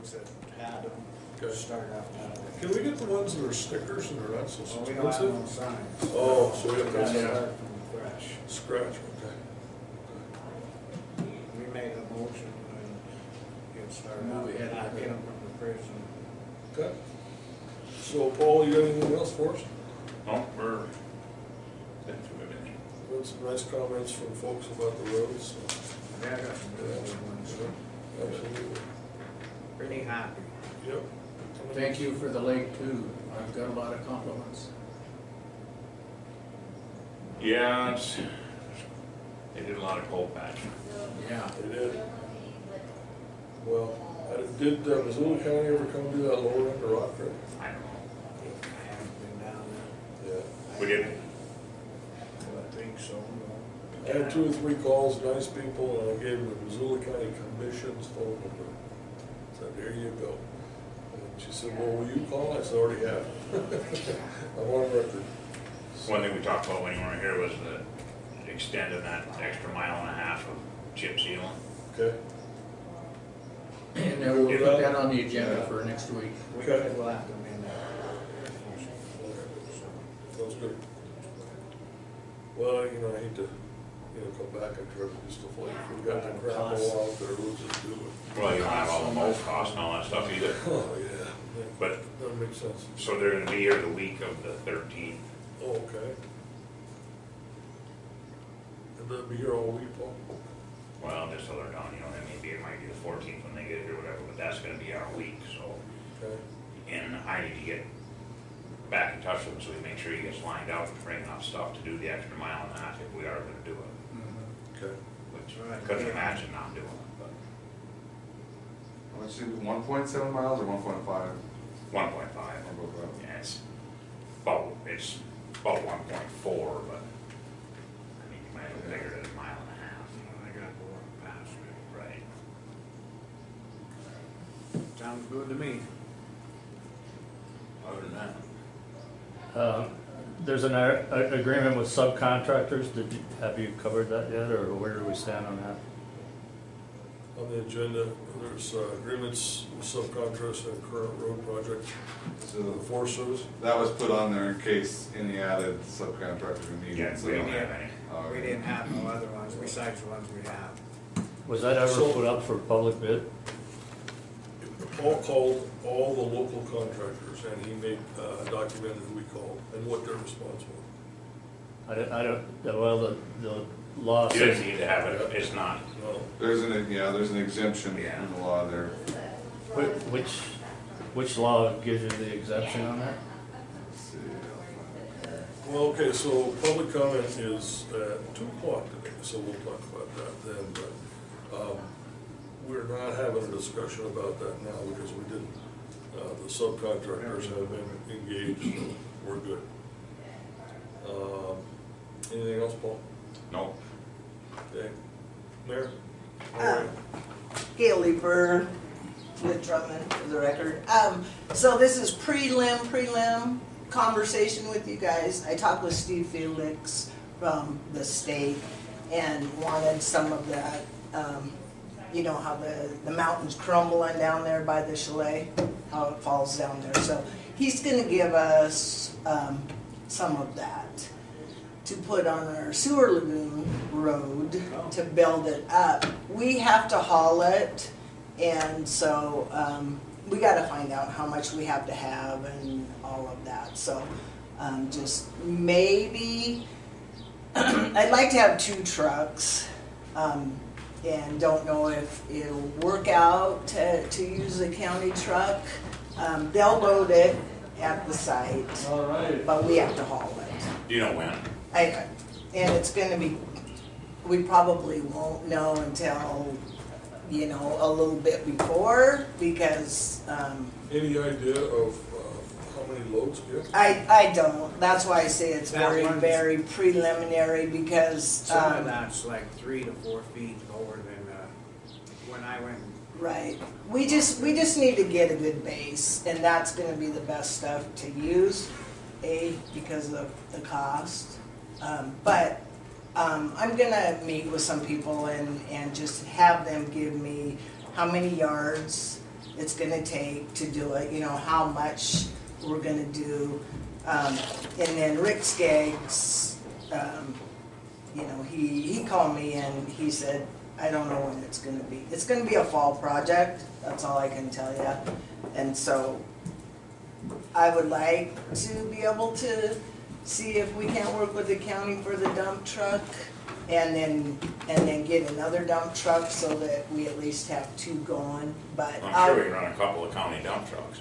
roads that had them, Okay. start out that way. Can we get the ones that are stickers and are not so Well, we don't have no expensive? signs. Oh, so we have to Gotta start- start from fresh. Scratch, okay. We made a motion and get started Move out, ahead. not get them from the prison. Okay. So Paul, you got anything else for us? No, we're, been through everything. Got some nice comments from folks about the roads, so. Yeah, I got some good ones, Absolutely. Pretty happy. Yep. Thank you for the lake too. I've got a lot of compliments. Yeah, it's, they did a lot of coal patch. Yeah. They did. Well, uh, did uh, Missoula County ever come do that lower end of Rock Creek? I don't know. I haven't been down there. Yeah. We did, I think so, no. I had two or three calls, nice people, and I gave them the Missoula County Commission's phone number. Said, there you go. And she said, well, will you call? I said, already have. I'm on record. one thing we talked about when you weren't here was the extending that extra mile and a half of chip sealing. Okay? And then we'll put that on the agenda for next week. okay, We Okay. could let them in there. Sounds good. Well, you know, I hate to, you know, come back and try to just deflate. If we've got the gravel out there, we'll just do it. Well, you don't have all the mulch costs and all that stuff either. Oh, yeah. But, That makes sense. so they're gonna be here the week of the thirteenth. Oh, okay. And they'll be here all week, Paul? Well, just so they're done, you know, then maybe it might be the fourteenth when they get here or whatever, but that's gonna be our week, so. Okay. And I need to get back in touch with him so we make sure he gets lined out to bring enough stuff to do the extra mile and a half if we are gonna do it. Okay. Which Right. I couldn't imagine not doing it, but Let's do one point seven miles or one point five? one point five. Yeah, it's about, it's about one point four, but I mean, you might as well figure it a mile and a half. I got to walk past it. Right. Sounds good to me. Other than that, Uh, There's an uh, a- agreement with subcontractors, did you, have you covered that yet, or where do we stand on that? On the agenda, there's uh, agreements with subcontractors and current road project, the So Forest Service. that was put on there in case any added subcontractors are needed. yeah, so- we don't have any. Oh, We okay. didn't have no other ones besides the ones we have. Was that ever So- put up for public bid? Paul called all the local contractors and he made, uh, documented who he called and what their response was. I don't, I don't, well, the, the law You didn't need to have it, it's not, No, There's an, yeah, there's an exemption Yeah. in the law there. which, which, which law gives you the exemption on that? Let's see. Well, okay, so public comment is at two o'clock today, so we'll talk about that then, but, um, we're not having a discussion about that now because we didn't. Uh, the subcontractors have been engaged, so we're good. Um, anything else, Paul? no, Okay, Mayor? All Uh, right. Gail Leeper with Drummond for the record. Um, so this is prelim, prelim conversation with you guys. I talked with Steve Felix from the state and wanted some of that, um, you know, how the, the mountains crumbling down there by the chalet, how it falls down there. So he's gonna give us, um, some of that to put on our sewer lagoon road to build it up. We have to haul it, and so, um, we gotta find out how much we have to have and all of that, so, um, just maybe, I'd like to have two trucks, um, and don't know if it'll work out to, to use a county truck. Um, they'll load it at the site, All right. but we have to haul it. do you know when? I, and it's gonna be, we probably won't know until, you know, a little bit before, because, um, Any idea of, how many loads yet? I, I don't, that's why I say it's That very, one's- very preliminary, because, Some of um, that's like three to four feet lower than, uh, when I went, right. We just, we just need to get a good base, and that's gonna be the best stuff to use, A, because of the cost. Um, but, um, I'm gonna meet with some people and, and just have them give me how many yards it's gonna take to do it, you know, how much we're gonna do. Um, and then Rick Skaggs, um, you know, he, he called me and he said, I don't know when it's gonna be. It's gonna be a fall project, that's all I can tell you. And so I would like to be able to see if we can't work with the county for the dump truck and then, and then get another dump truck so that we at least have two going, but I'm sure we can run a couple of county dump trucks.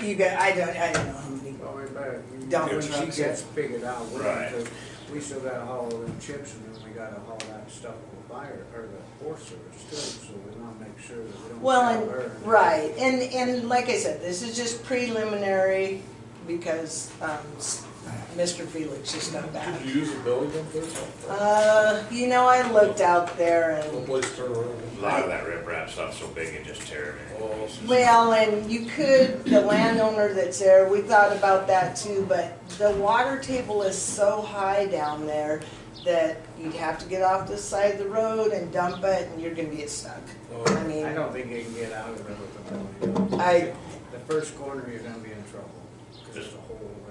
You got, I don't, I don't know how many. Well, we better, Dump when she trucks, gets figured out, we're Right. gonna, we still gotta haul them chips and then we gotta haul that stuff with fire, or the forest service too, so we wanna make sure that we don't Well, tell her. and, right, and, and like I said, this is just preliminary because, um, Mr. Felix just got back. Could you use a belly dump there? Uh, you know, I looked out there No and, place to turn A lot of that riprap stuff's so big it just tear everything. Oh, it's- well, and you could, the landowner that's there, we thought about that too, but the water table is so high down there that you'd have to get off the side of the road and dump it and you're gonna get stuck. I Oh, mean, I don't think you can get out of it with the belly dump. I- The first corner, you're gonna be in trouble, cause there's a hole there. Just-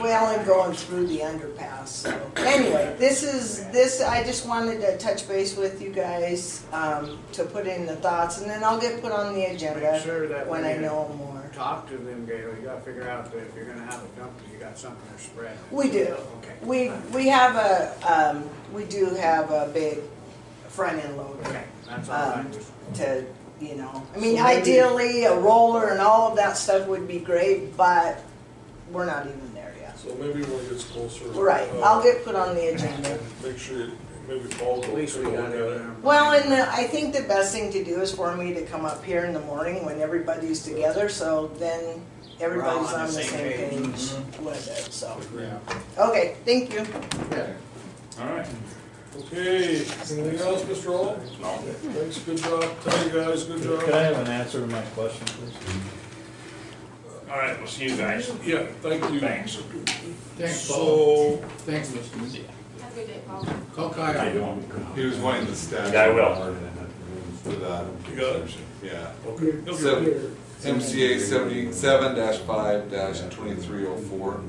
Well, and going through the underpass, so, anyway, this is, this, I just wanted to touch base with you guys, um, to put in the thoughts, and then I'll get put on the Make agenda sure that when I you know more. talk to them, Gail, you gotta figure out that if you're gonna have a company, you got something to spread. We do, Okay. we, we have a, um, we do have a big front end loader Okay, that's all I Um, was. to, you know, I mean, So maybe- ideally, a roller and all of that stuff would be great, but we're not even. So maybe when it gets closer. Right, uh, I'll get put on the agenda. Make sure, you- maybe Paul will At least take we a got look it. at it. in Well, and the, I think the best thing to do is for me to come up here in the morning when everybody's together, so then everybody's on the same page with it, so. Yeah. Okay, thank you. Yeah. All right. Okay, anything else, Mr. Hall? No. Thanks, good job, tell you guys, good job. Could I have an answer to my question, please? All right, we'll see you guys. Yeah, thank you. Thanks. Thanks, Paul. So, Thanks, Mr. Moody. Have a good day, Paul. Call How you Kyle. doing? He was wanting the statute. Yeah, I will. For that. You got it? Yeah. okay. you'll get Seven- it. MCA seventy-seven five twenty-three oh four.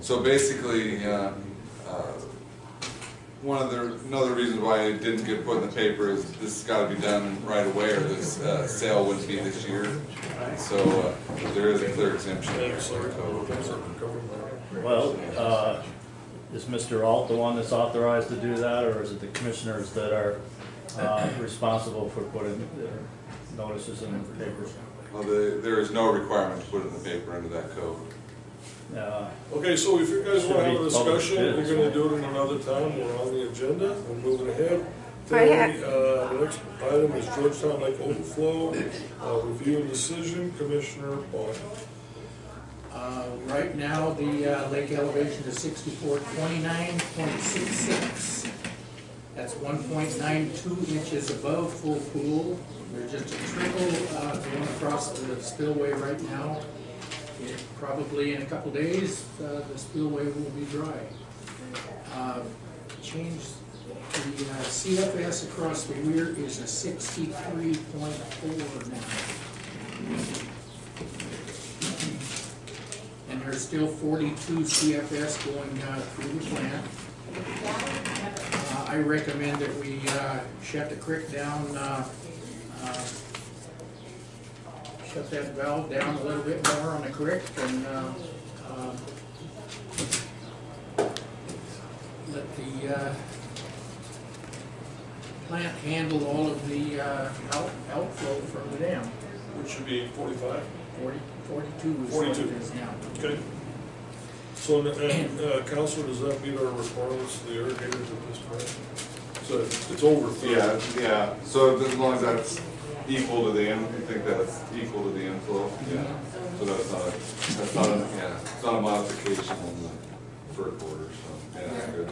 So basically, uh, uh, one of the, another reason why it didn't get put in the paper is this has gotta be done right away or this uh, sale wouldn't be this year. So uh, there is a clear exemption there Thanks, for sorry. the code. Thanks for covering that. Well, uh, is Mr. Alt the one that's authorized to do that, or is it the commissioners that are uh, responsible for putting the notices in the paper? Well, the, there is no requirement to put it in the paper under that code. Uh, Okay, so if you guys wanna have a Should public discussion, we're gonna do it in another time, we're on the agenda, we're moving ahead. Right Today, uh, the next item is Georgetown Lake Overflow, uh, review and decision, Commissioner Bond. Uh, right now, the uh, lake elevation is sixty-four twenty-nine point six six. That's one point nine two inches above full pool. There's just a trickle, uh, going across the spillway right now. It, probably in a couple days, uh, the spillway will be dry. Uh, change, the uh, CFS across the weir is a sixty-three point four now. And there's still forty-two CFS going uh, through the plant. Uh, I recommend that we uh, shut the creek down, uh, shut that valve down a little bit more on the creek and uh, uh, let the uh, plant handle all of the uh, out- outflow from the dam. Which should be forty-five, Forty, forty-two is what it 42. is now. okay? So, and, uh, Counselor, does that meet our requirements, the irrigators at this point? So it's over thirty? Yeah, yeah, so as long as that's equal to the, in- you think that it's equal to the inflow? Yeah. So that's not, a- that's not, a yeah, it's not a modification on the first order, so, yeah, that's good.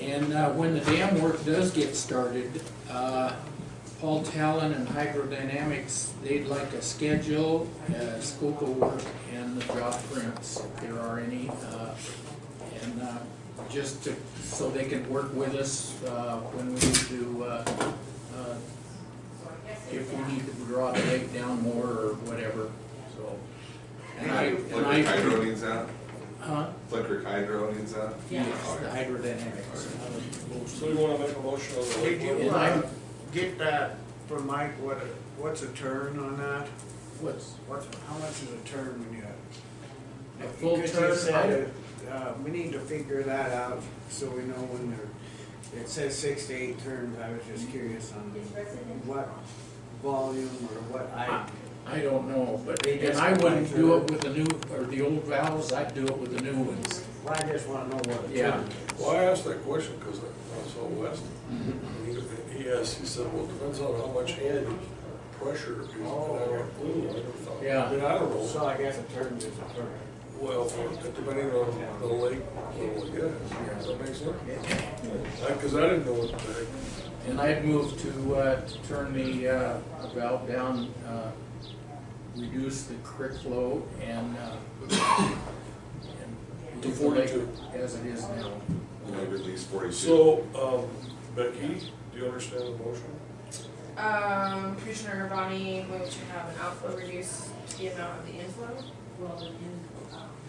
And uh, when the dam work does get started, uh, Paul Talon and Hydrodynamics, they'd like a schedule, a scope of work, and the job prints, if there are any. uh, And uh, just to, so they can work with us uh, when we to uh, uh, if we need to draw the lake down more or whatever, so. And I, and Flicker I, hydro needs that, huh? flicker hydro needs that. Yes, the hydrodynamics. So you wanna make a motion on the? Did you, And uh, get that from Mike, what, what's a turn on that? What's, What's, how much is a turn when you? A full Because you turn, said, Uh, we need to figure that out, so we know when they're, it says six to eight turns, I was just curious on what volume or what I. I don't know, but, They and just I wouldn't do it with the new, or the old valves, I'd do it with the new ones. Well, I just wanna know what a Yeah. is. Well, I asked that question because I saw West. And he, he asked, he said, well, it depends on how much head pressure is, and I went, ooh, I never thought. Yeah. I mean, I don't know. So I guess a turn is a turn. Well, for- depending on the lake, well, yeah, does that make sense? Because I didn't know what the heck. And I'd move to, uh, to turn the, uh, valve down, uh, reduce the creek flow and, uh, and To leave the lake 42. As it is now. Only release forty-two. So, um, Becky, do you understand the motion? Um, Commissioner Gravani moved to have an outflow reduce to the amount of the inflow. Um,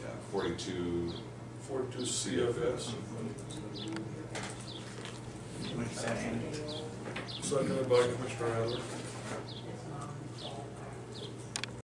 yeah, forty-two, Forty-two CFS, seconded by Commissioner Adler.